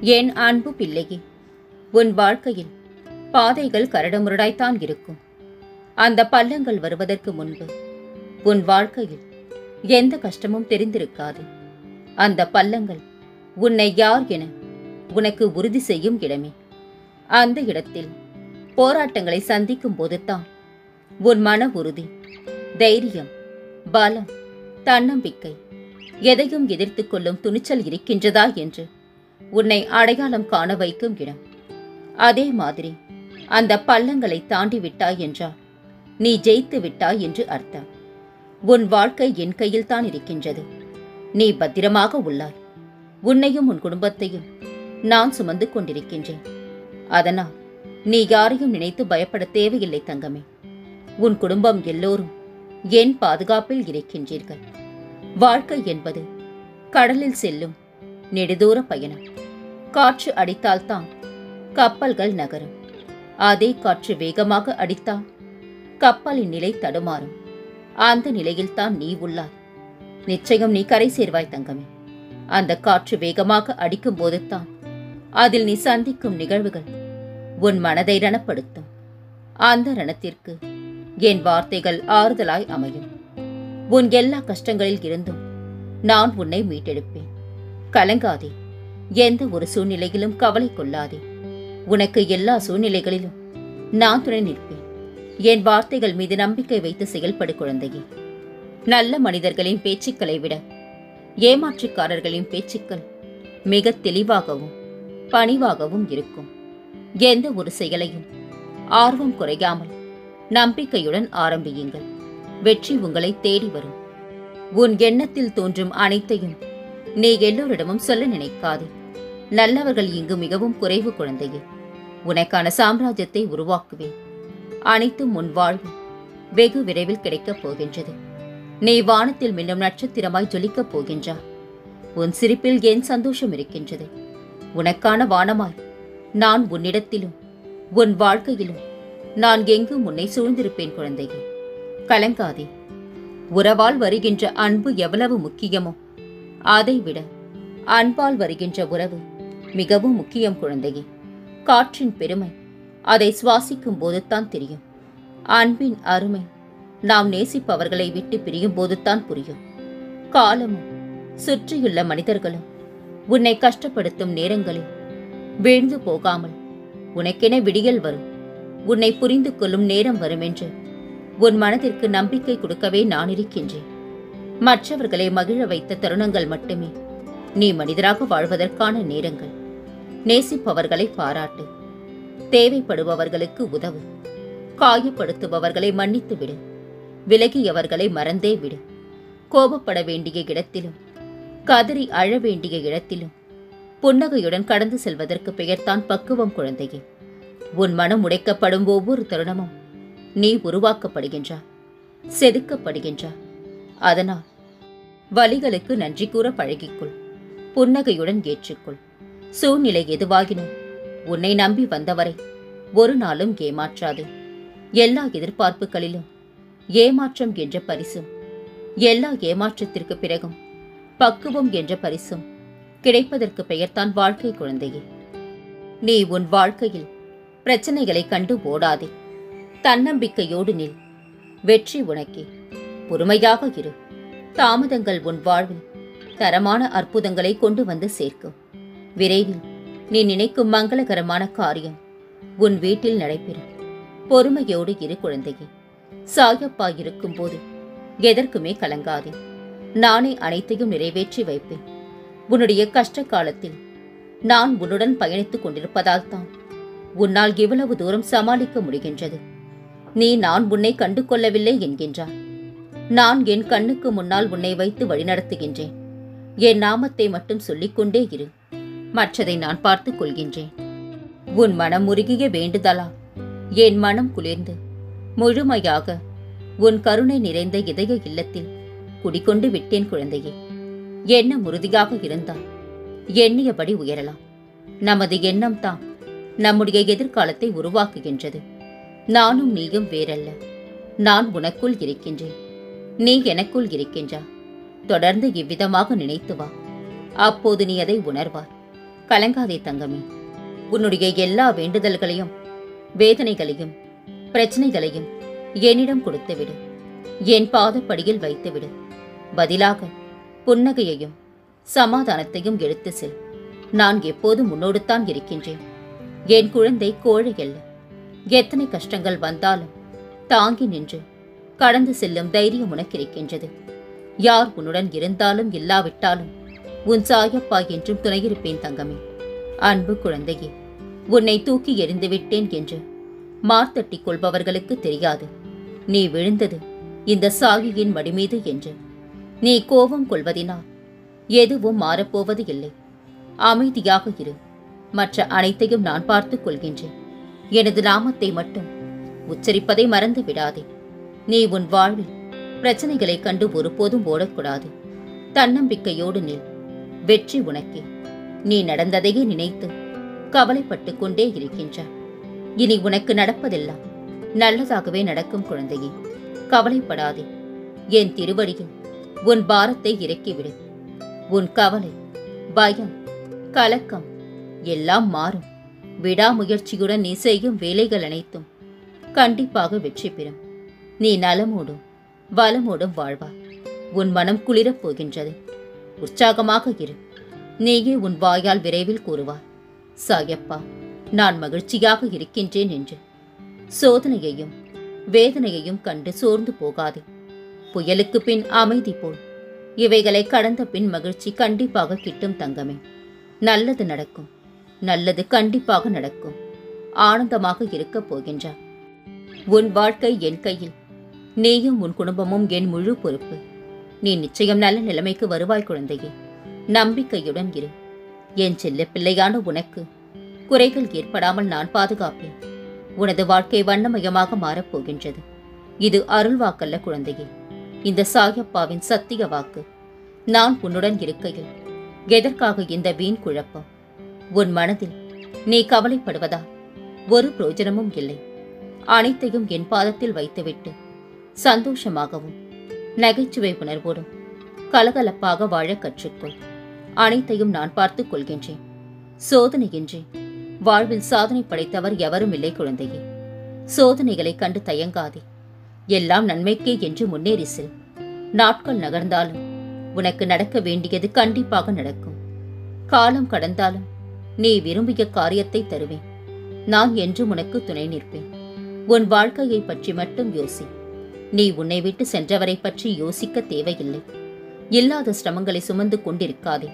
என் அன்பு பிள்ளையே உன் வாழ்க்கையில் பாதைகள் கரடுமுரடாய்த்தான் இருக்கும். அந்த பள்ளங்கள் வருவதற்கு முன்பு உன் வாழ்க்கையில் எந்த கஷ்டமும் தெரிந்திருக்காது. அந்த பள்ளங்கள் உன்னை யார் என உனக்கு உறுதி செய்யும் இடமே. அந்த இடத்தில் போராட்டங்களை சந்திக்கும் போதுதான் உன் மன உறுதி தைரியம் பலம் தன்னம்பிக்கை எதையும் எதிர்த்து கொள்ளும் துணிச்சல் இருக்கின்றதா என்று உன்னை அடையாளம் காண வைக்கும் இடம். அதே மாதிரி அந்த பள்ளங்களை தாண்டி விட்டாய் என்றால் நீ ஜெயித்து விட்டாய் என்று அர்த்தம். உன் வாழ்க்கை என் கையில் தான் இருக்கின்றது. நீ பத்திரமாக உள்ளாய். உன்னையும் உன் குடும்பத்தையும் நான் சுமந்து கொண்டிருக்கின்றேன். அதனால் நீ யாரையும் நினைத்து பயப்பட தேவையில்லை தங்கமே. உன் குடும்பம் எல்லோரும் என் பாதுகாப்பில் இருக்கின்றீர்கள். வாழ்க்கை என்பது கடலில் செல்லும் நெடுதூர பயணம். காற்று அடித்தால்தான் கப்பல்கள் நகரும். அதே காற்று வேகமாக அடித்தால் கப்பலின் நிலை தடுமாறும். அந்த நிலையில்தான் நீ உள்ளாய். நிச்சயம் நீ கரை சேர்வாய் தங்கமே. அந்த காற்று வேகமாக அடிக்கும் போதுதான் அதில் நீ சந்திக்கும் நிகழ்வுகள் உன் மனதை ரணப்படுத்தும். அந்த ரணத்திற்கு என் வார்த்தைகள் ஆறுதலாய் அமையும். உன் எல்லா கஷ்டங்களில் இருந்தும் நான் உன்னை மீட்டெடுப்பேன். கலங்காதே. எந்த ஒரு சூழ்நிலையிலும் கவலை கொள்ளாதே. உனக்கு எல்லா சூழ்நிலைகளிலும் நான் துணை நிற்பேன். என் வார்த்தைகள் மீது நம்பிக்கை வைத்து செயல்படு குழந்தையே. நல்ல மனிதர்களின் பேச்சுக்களை விட ஏமாற்றுக்காரர்களின் பேச்சுக்கள் மிக தெளிவாகவும் பணிவாகவும் இருக்கும். எந்த ஒரு செயலையும் ஆர்வம் குறையாமல் நம்பிக்கையுடன் ஆரம்பியுங்கள். வெற்றி உங்களை தேடி வரும். உன் எண்ணத்தில் தோன்றும் அனைத்தையும் நீ எல்லோரிடமும் சொல்ல நினைக்காதே. நல்லவர்கள் இங்கு மிகவும் குறைவு குழந்தையே. உனக்கான சாம்ராஜ்யத்தை உருவாக்குவேன். அனைத்தும் உன் வாழ்வு வெகு விரைவில் கிடைக்கப் போகின்றது. நீ வானத்தில் மின்னும் நட்சத்திரமாய் ஜொலிக்கப் போகின்றா உன் சிரிப்பில் என் சந்தோஷம் இருக்கின்றது? உனக்கான வானமாய் நான் உன்னிடத்திலும் உன் வாழ்க்கையிலும் நான் எங்கும் உன்னை சூழ்ந்திருப்பேன் குழந்தையே. கலங்காதே. உறவால் வருகின்ற அன்பு எவ்வளவு முக்கியமோ அதைவிட அன்பால் வருகின்ற உறவு மிகவும் முக்கியம் குழந்தையே. காற்றின் பெருமை அதை சுவாசிக்கும் போதுதான் தெரியும். அன்பின் அருமை நாம் நேசிப்பவர்களை விட்டு பிரியும் போதுதான் புரியும். காலமும் சுற்றியுள்ள மனிதர்களும் உன்னை கஷ்டப்படுத்தும் நேரங்களில் வீழ்ந்து போகாமல் உனக்கென விடியல் வரும். உன்னை புரிந்து கொள்ளும் நேரம் வரும் என்று உன் மனதிற்கு நம்பிக்கை கொடுக்கவே நான் இருக்கின்றேன் மற்றவர்களை மகிழ வைத்த தருணங்கள் மட்டுமே. நீ மனிதராக வாழ்வதற்கான நேரங்கள். நேசிப்பவர்களை பாராட்டு. தேவைப்படுபவர்களுக்கு உதவு. காயப்படுத்துபவர்களை மன்னித்து விடு. விலகியவர்களை மறந்தே விடு. கோபப்பட வேண்டிய இடத்திலும் கதறி அழ வேண்டிய இடத்திலும் புன்னகையுடன் கடந்து செல்வதற்கு பெயர்தான் பக்குவம் குழந்தையே. உன் மனம் உடைக்கப்படும் ஒவ்வொரு தருணமும் நீ உருவாக்கப்படுகின்றா செதுக்கப்படுகின்றா. அதனால் வலிகளுக்கு நன்றி கூற பழகிக்கொள். புன்னகையுடன் ஏற்றுக்கொள். சூழ்நிலை எதுவாகினும் உன்னை நம்பி வந்தவரை ஒரு நாளும் ஏமாற்றாது. எல்லா எதிர்பார்ப்புகளிலும் ஏமாற்றம் என்ற பரிசும் எல்லா ஏமாற்றத்திற்கு பிறகும் பக்குவம் என்ற பரிசும் கிடைப்பதற்கு பெயர்தான் வாழ்க்கை குழந்தையே. நீ உன் வாழ்க்கையில் பிரச்சனைகளை கண்டு ஓடாதே. தன்னம்பிக்கையோடு நில். வெற்றி உனக்கே. பொறுமையாக இரு. தாமதங்கள் உன் வாழ்வில் தரமான அற்புதங்களை கொண்டு வந்து சேர்க்கும். விரைவில் நீ நினைக்கும் மங்களகரமான காரியம் உன் வீட்டில் நடைபெறும் பொறுமையோடு இரு குழந்தையே. சாயப்பா இருக்கும்போது எதற்குமே கலங்காதே. நானே அனைத்தையும் நிறைவேற்றி வைப்பேன். உன்னுடைய கஷ்ட காலத்தில் நான் உன்னுடன் பயணித்துக் கொண்டிருப்பதால் தான் உன்னால் இவ்வளவு தூரம் சமாளிக்க முடிகின்றது. நீ நான் உன்னை கண்டு கொள்ளவில்லை என்கின்றாய் நான் என் கண்ணுக்கு முன்னால் உன்னை வைத்து வழிநடத்துகின்றேன். என் நாமத்தை மட்டும் சொல்லிக்கொண்டே இரு. மற்றதை நான் பார்த்துக் கொள்கின்றேன். உன் மனம் உருகிய வேண்டுதலா? என் மனம் குளிர்ந்து. முழுமையாக உன் கருணை நிறைந்த இதய இல்லத்தில் குடிகொண்டு விட்டேன் குழந்தையே. எண்ணம் உறுதியாக இருந்தால்? எண்ணியபடி உயரலாம். நமது எண்ணம் தான் நம்முடைய எதிர்காலத்தை உருவாக்குகின்றது. நானும் நீயும் வேறல்ல. நான் உனக்குள் இருக்கின்றேன். நீ எனக்குள் இருக்கின்றா. தொடர்ந்து இவ்விதமாக நினைத்து வா. அப்போது நீ அதை உணர்வாய். கலங்காதே தங்கமே. உன்னுடைய எல்லா வேண்டுதல்களையும் வேதனைகளையும் பிரச்சனைகளையும் என்னிடம் கொடுத்துவிடு. என் பாதப்படியில் வைத்துவிடு. பதிலாக புன்னகையையும் சமாதானத்தையும் எடுத்து செல். நான் எப்போது முன்னோடுத்தான் இருக்கின்றேன். என் குழந்தை கோழை அல்ல. எத்தனை கஷ்டங்கள் வந்தாலும் தாங்கி நின்று கடந்து செல்லும் தைரியம் உனக்கு இருக்கின்றது. யார் உன்னுடன் இருந்தாலும் இல்லாவிட்டாலும் உன் சாயப்பா என்றும் துணையிருப்பேன் தங்கமே. அன்பு குழந்தையே உன்னை தூக்கி எறிந்து விட்டேன் என்று மார்த்தட்டிக் கொள்பவர்களுக்கு தெரியாது. நீ விழுந்தது இந்த சாகியின் மடிமீது என்று. நீ கோபம் கொள்வதினால் எதுவும் மாறப்போவது இல்லை. அமைதியாக இரு. மற்ற அனைத்தையும் நான் பார்த்துக் கொள்கின்றேன். எனது நாமத்தை மட்டும் உச்சரிப்பதை மறந்து விடாதே. நீ உன் வாழ்வில் பிரச்சனைகளைக் கண்டு ஒருபோதும் ஓடக்கூடாது. தன்னம்பிக்கையோடு நில். வெற்றி உனக்கே. நீ நடந்ததையே நினைத்து கவலைப்பட்டு கொண்டே இருக்கின்றாய். இனி உனக்கு நடப்பதெல்லாம் நல்லதாகவே நடக்கும் குழந்தையே. கவலைப்படாதே. என் திருவடியில் உன் பாரத்தை இறக்கிவிடு. உன் கவலை பயம் கலக்கம் எல்லாம் மாறும். விடாமுயற்சியுடன் நீ செய்யும் வேலைகள் அனைத்தும் கண்டிப்பாக வெற்றி பெறும். நீ நலமோடும் வளமோடும் வாழ்வா. உன் மனம் குளிரப் போகின்றது. உற்சாகமாக இரு. நீயே உன் வாயால் விரைவில் கூறுவார் சாயப்பா நான் மகிழ்ச்சியாக இருக்கின்றேன் என்று. சோதனையையும் வேதனையையும் கண்டு சோர்ந்து போகாதே. புயலுக்கு பின் அமைதி போல். இவைகளை கடந்த பின் மகிழ்ச்சி கண்டிப்பாக கிட்டும் தங்கமே. நல்லது நடக்கும். நல்லது கண்டிப்பாக நடக்கும். ஆனந்தமாக இருக்கப் போகின்றார் உன் வாழ்க்கை என் கையில். நீயும் உன் குடும்பமும் என் முழு பொறுப்பு. நீ நிச்சயம் நல்ல நிலைமைக்கு வருவாய் குழந்தையே. நம்பிக்கையுடன் இரு. என் செல்ல பிள்ளையான உனக்கு குறைகள் ஏற்படாமல் நான் பாதுகாப்பேன். உனது வாழ்க்கை வண்ணமயமாக மாறப்போகின்றது. இது அருள் வாக்கல்ல குழந்தையே. இந்த சாயப்பாவின் சத்திய வாக்கு. நான் உன்னுடன் இருக்கையில். எதற்காக இந்த வீண் குழப்பம்? உன் மனதில் நீ கவலைப்படுவதா? ஒரு பிரயோஜனமும் இல்லை. அனைத்தையும் என் பாதத்தில் வைத்துவிட்டு சந்தோஷமாகவும் நகைச்சுவை உணர்வோடும் கலகலப்பாக வாழ கற்றுக்கொள். அனைத்தையும் நான் பார்த்துக் கொள்கின்றேன். சோதனையின்றி வாழ்வில் சாதனை படைத்தவர் எவரும் இல்லை குழந்தையே. சோதனைகளை கண்டு தயங்காதே. எல்லாம் நன்மைக்கே என்று முன்னேறி செல். நாட்கள் நகர்ந்தாலும் உனக்கு நடக்க வேண்டியது கண்டிப்பாக நடக்கும். காலம் கடந்தாலும் நீ விரும்பிய காரியத்தை தருவேன். நான் என்றும் உனக்கு துணை நிற்பேன். உன் வாழ்க்கையை பற்றி மட்டும் யோசி. நீ உன்னை விட்டு சென்றவரை பற்றி யோசிக்க தேவையில்லை. இல்லாத சிரமங்களை சுமந்து கொண்டிருக்காதே.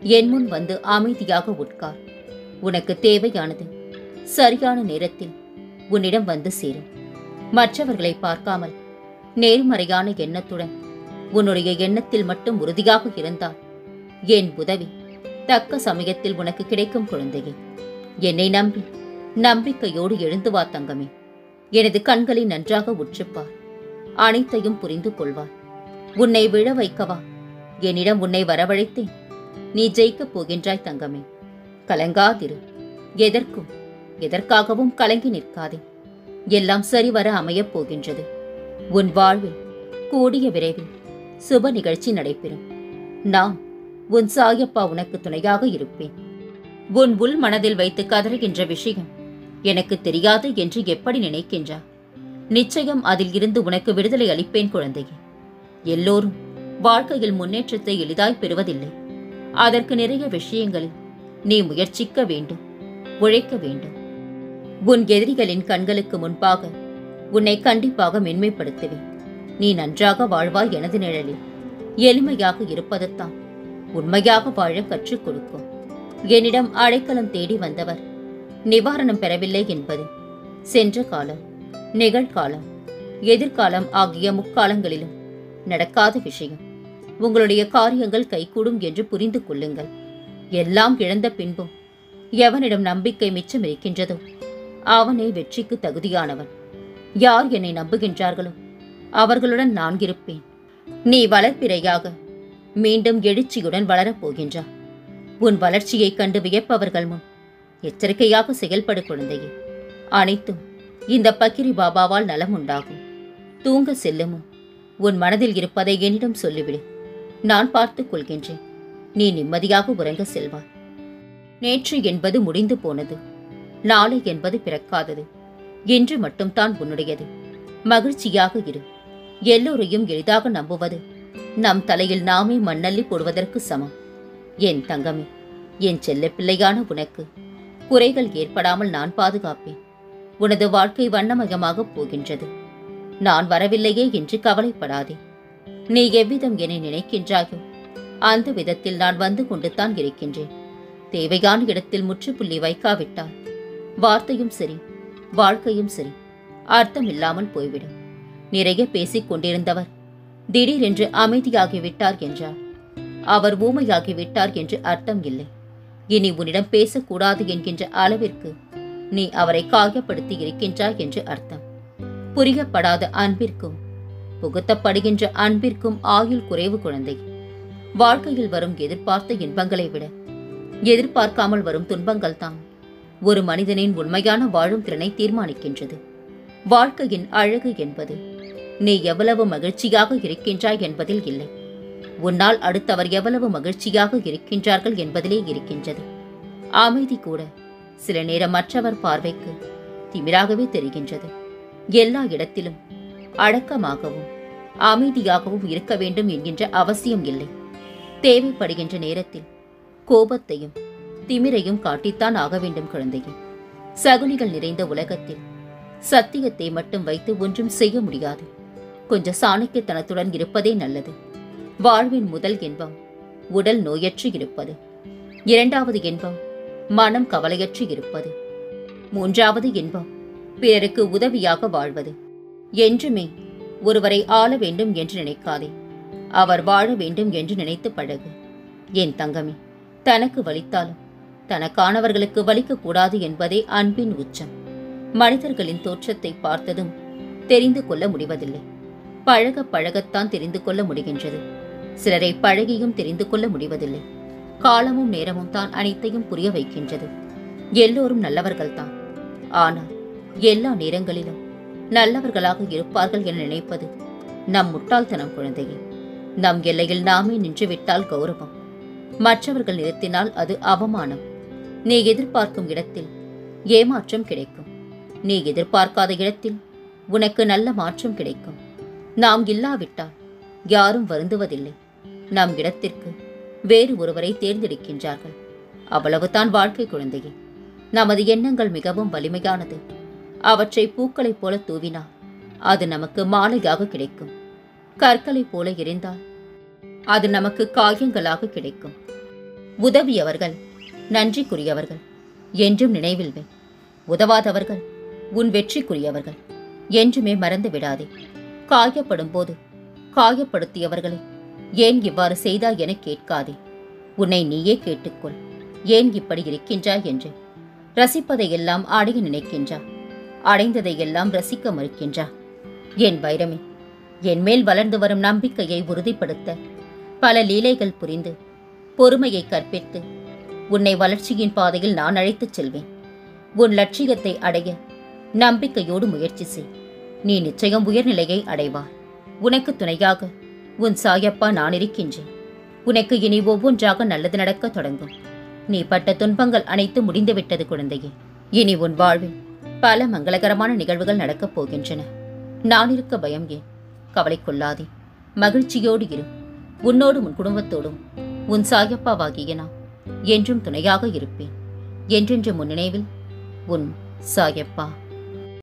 என் முன் வந்து அமைதியாக உட்கார். உனக்கு தேவையானது சரியான நேரத்தில் உன்னிடம் வந்து சேரும். மற்றவர்களை பார்க்காமல் நேர்மறையான எண்ணத்துடன் உன்னுடைய எண்ணத்தில் மட்டும் உறுதியாக இருந்தால் என் உதவி தக்க சமயத்தில் உனக்கு கிடைக்கும் குழந்தையே. என்னை நம்பி நம்பிக்கையோடு எழுந்து வா தங்கமே. எனது கண்களை நன்றாக உற்றுப்பார். அனைத்தையும் புரிந்து கொள்வாள் உன்னை விழ வைக்கவா? என்னிடம் உன்னை வரவழைத்தேன். நீ ஜெயிக்கப் போகின்றாய் தங்கமே. கலங்காதிரு. எதற்கும் எதற்காகவும் கலங்கி நிற்காதே. எல்லாம் சரிவர அமையப் போகின்றது. உன் வாழ்வில் கூடிய விரைவில் சுப நிகழ்ச்சி நடைபெறும். நான் உன் சாயப்பா உனக்கு துணையாக இருப்பேன். உன் உள் மனதில் வைத்து கதறுகின்ற விஷயம் எனக்கு தெரியாது என்று எப்படி நினைக்கின்றா நிச்சயம் அதில் இருந்து உனக்கு விடுதலை அளிப்பேன் குழந்தையே. எல்லோரும் வாழ்க்கையில் முன்னேற்றத்தை எளிதாய் பெறுவதில்லை. அதற்கு நிறைய விஷயங்களில் நீ முயற்சிக்க வேண்டும் உழைக்க வேண்டும். உன் எதிரிகளின் கண்களுக்கு முன்பாக உன்னை கண்டிப்பாக மென்மைப்படுத்துவேன். நீ நன்றாக வாழ்வாய் எனது நிழலில். எளிமையாக இருப்பதுதான் உண்மையாக வாழ கற்றுக் கொடுக்கும். என்னிடம் அடைக்கலம் தேடி வந்தவர் நிவாரணம் பெறவில்லை என்பது சென்ற காலம். நிகழ்காலம் எதிர்காலம் ஆகிய முக்காலங்களிலும் நடக்காத விஷயம். உங்களுடைய காரியங்கள் கைகூடும் என்று புரிந்து கொள்ளுங்கள். எல்லாம் இழந்த பின்பும் எவனிடம் நம்பிக்கை மிச்சம் இருக்கின்றதோ அவனே வெற்றிக்கு தகுதியானவன். யார் என்னை நம்புகின்றார்களோ அவர்களுடன் நான் இருப்பேன். நீ வளர்ப்பிறையாக மீண்டும் எழுச்சியுடன் வளரப்போகின்றார் உன் வளர்ச்சியைக் கண்டு வியப்பவர்கள் முன் எச்சரிக்கையாக செயல்படு குழந்தையே. அனைத்தும் இந்த பக்கிரி பாபாவால் நலம் உண்டாகும் தூங்க செல்லுமும் உன் மனதில் இருப்பதை என்னிடம் சொல்லிவிடு. நான் பார்த்துக் கொள்கின்றேன். நீ நிம்மதியாக உறங்க செல்வாய். நேற்று என்பது முடிந்து போனது. நாளை என்பது பிறக்காதது. இன்று மட்டும்தான் உன்னுடையது. மகிழ்ச்சியாக இரு. எல்லோரையும் எளிதாக நம்புவது நம் தலையில் நாமே மண்ணள்ளி போடுவதற்கு சமம். என் தங்கமே என் செல்ல பிள்ளையான உனக்கு குறைகள் ஏற்படாமல் நான் பாதுகாப்பேன். உனது வாழ்க்கை வண்ணமயமாகப் போகின்றது. நான் வரவில்லையே என்று கவலைப்படாதே. நீ எவ்விதம் என்னை நினைக்கின்றாயோ அந்த விதத்தில் நான் வந்து கொண்டுத்தான் இருக்கின்றேன். தேவையான இடத்தில் முற்றுப்புள்ளி வைக்காவிட்டால் வார்த்தையும் சரி வாழ்க்கையும் சரி அர்த்தம் இல்லாமல் போய்விடும். நிறைய பேசிக் கொண்டிருந்தவர் திடீரென்று அமைதியாகிவிட்டார் என்றார். அவர் ஊமையாகிவிட்டார் என்று அர்த்தம் இல்லை. இனி உன்னிடம் பேசக்கூடாது என்கின்ற அளவிற்கு நீ அவரை காயப்படுத்தி இருக்கின்றாய் என்று அர்த்தம். புரியப்படாத அன்பிற்கும் புகுத்தப்படுகின்ற அன்பிற்கும் ஆயுள் குறைவு குழந்தை. வாழ்க்கையில் வரும் எதிர்பார்த்த இன்பங்களை விட எதிர்பார்க்காமல் வரும் துன்பங்கள் தான் ஒரு மனிதனின் உண்மையான வாழும் திறனை தீர்மானிக்கின்றது. வாழ்க்கையின் அழகு என்பது நீ எவ்வளவு மகிழ்ச்சியாக இருக்கின்றாய் என்பதில் இல்லை. உன்னால் அடுத்தவர் எவ்வளவு மகிழ்ச்சியாக இருக்கின்றார்கள் என்பதிலே இருக்கின்றது. அமைதி கூட சில நேரம் மற்றவர் பார்வைக்கு திமிராகவே தெரிகின்றது. எல்லா இடத்திலும் அடக்கமாகவும் அமைதியாகவும் இருக்க வேண்டும் என்கின்ற அவசியம் இல்லை. தேவைப்படுகின்ற நேரத்தில் கோபத்தையும் திமிரையும் காட்டித்தான் ஆக வேண்டும் குழந்தையே. சகுனிகள் நிறைந்த உலகத்தில் சத்தியத்தை மட்டும் வைத்து ஒன்றும் செய்ய முடியாது. கொஞ்சம் சாணக்கியத்தனத்துடன் இருப்பதே நல்லது. வாழ்வின் முதல் இன்பம் உடல் நோயற்று இருப்பது. இரண்டாவது இன்பம் மனம் கவலையற்று இருப்பது. மூன்றாவது இன்பம் பிறருக்கு உதவியாக வாழ்வது. என்றுமே ஒருவரை ஆள வேண்டும் என்று நினைக்காதே. அவர் வாழ வேண்டும் என்று நினைத்து பழகு. என் தங்கமே தனக்கு வலித்தாலும் தனக்கானவர்களுக்கு வலிக்கக்கூடாது என்பதே அன்பின் உச்சம். மனிதர்களின் தோற்றத்தை பார்த்ததும் தெரிந்து கொள்ள முடிவதில்லை. பழக பழகத்தான் தெரிந்து கொள்ள முடிகின்றது. சிலரை பழகியும் தெரிந்து கொள்ள முடிவதில்லை. காலமும் நேரமும் தான் அனைத்தையும் புரிய வைக்கின்றது. எல்லோரும் நல்லவர்கள்தான். ஆனால் எல்லா நேரங்களிலும் நல்லவர்களாக இருப்பார்கள் என நினைப்பது நம் முட்டாள்தனம் குழந்தையே. நம் எல்லையில் நாமே நின்றுவிட்டால் கௌரவம். மற்றவர்கள் நிறுத்தினால் அது அவமானம். நீ எதிர்பார்க்கும் இடத்தில் ஏமாற்றம் கிடைக்கும். நீ எதிர்பார்க்காத இடத்தில் உனக்கு நல்ல மாற்றம் கிடைக்கும். நாம் இல்லாவிட்டால் யாரும் வருந்துவதில்லை. நம் இடத்திற்கு வேறு ஒருவரை தேர்ந்தெடுக்கின்றார்கள். அவ்வளவுதான் வாழ்க்கை குழந்தையே. நமது எண்ணங்கள் மிகவும் வலிமையானது. அவற்றை பூக்களைப் போல தூவினால் அது நமக்கு மாலையாக கிடைக்கும். கற்களைப் போல எரிந்தால் அது நமக்கு காயங்களாக கிடைக்கும். உதவியவர்கள் நன்றிக்குரியவர்கள் என்றும் நினைவில் வை உதவாதவர்கள் உன் வெற்றிக்குரியவர்கள் என்றுமே மறந்து விடாதே காயப்படும் போது காயப்படுத்தியவர்களை ஏன் இவ்வாறு செய்தாய் என கேட்காதே. உன்னை நீயே கேட்டுக்கொள். ஏன் இப்படி இருக்கின்றாய் என்று. ரசிப்பதையெல்லாம் அடைய நினைக்கின்றா. அடைந்ததையெல்லாம் ரசிக்க மறுக்கின்றா. என் வைரமே என் மேல் வளர்ந்து வரும் நம்பிக்கையை உறுதிப்படுத்த பல லீலைகள் புரிந்து பொறுமையை கற்பித்து உன்னை வளர்ச்சியின் பாதையில் நான் அழைத்துச் செல்வேன். உன் லட்சியத்தை அடைய நம்பிக்கையோடு முயற்சி செய். நீ நிச்சயம் உயர்நிலையை அடைவார் உனக்கு துணையாக உன் சாயப்பா நான் இருக்கின்றேன். உனக்கு இனி ஒவ்வொன்றாக நல்லது நடக்கத் தொடங்கும். நீ பட்ட துன்பங்கள் அனைத்து முடிந்துவிட்டது குழந்தையே. இனி உன் வாழ்வில் பல மங்களகரமான நிகழ்வுகள் நடக்கப் போகின்றன. நான் இருக்க பயம் ஏன்? கவலை கொள்ளாதே. மகிழ்ச்சியோடு இரு. உன்னோடும் உன் குடும்பத்தோடும் உன் சாயப்பாவாகிய நான் என்றும் துணையாக இருப்பேன். என்றென்று முன் நினைவில் உன் சாயப்பா.